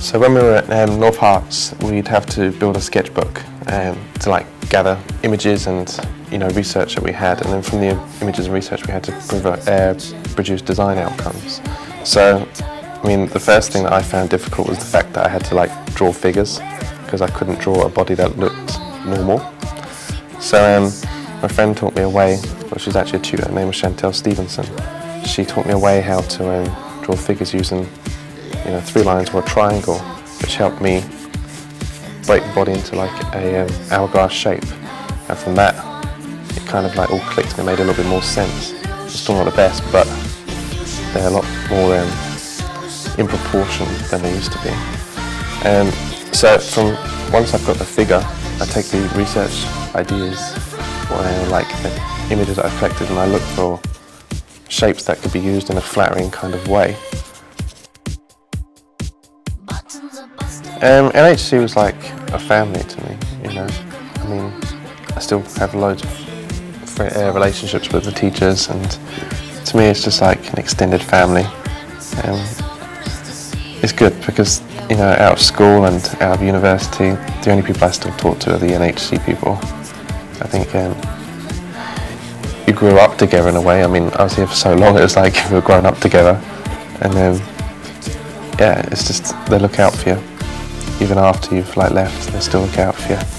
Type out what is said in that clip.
So when we were at um, North Herts, we'd have to build a sketchbook um, to like gather images and you know research that we had, and then from the images and research we had to uh, produce design outcomes. So, I mean, the first thing that I found difficult was the fact that I had to like draw figures because I couldn't draw a body that looked normal. So um, my friend taught me a way, well, she's actually a tutor, her name was Chantel Stevenson. She taught me a way how to um, draw figures using you know, three lines or a triangle, which helped me break the body into like a um, hourglass shape. And from that, it kind of like all clicked and it made a little bit more sense. It's still not the best, but they're a lot more um, in proportion than they used to be. Um, so from once I've got the figure, I take the research ideas, or, like the images that I've collected, and I look for shapes that could be used in a flattering kind of way. Um, NHC was like a family to me, you know. I mean, I still have loads of uh, relationships with the teachers, and to me, it's just like an extended family. Um, it's good because you know, out of school and out of university, the only people I still talk to are the NHC people. I think um, you grew up together in a way. I mean, I was here for so long, it was like we were growing up together, and then yeah, it's just they look out for you even after you've like left, they still look out for you.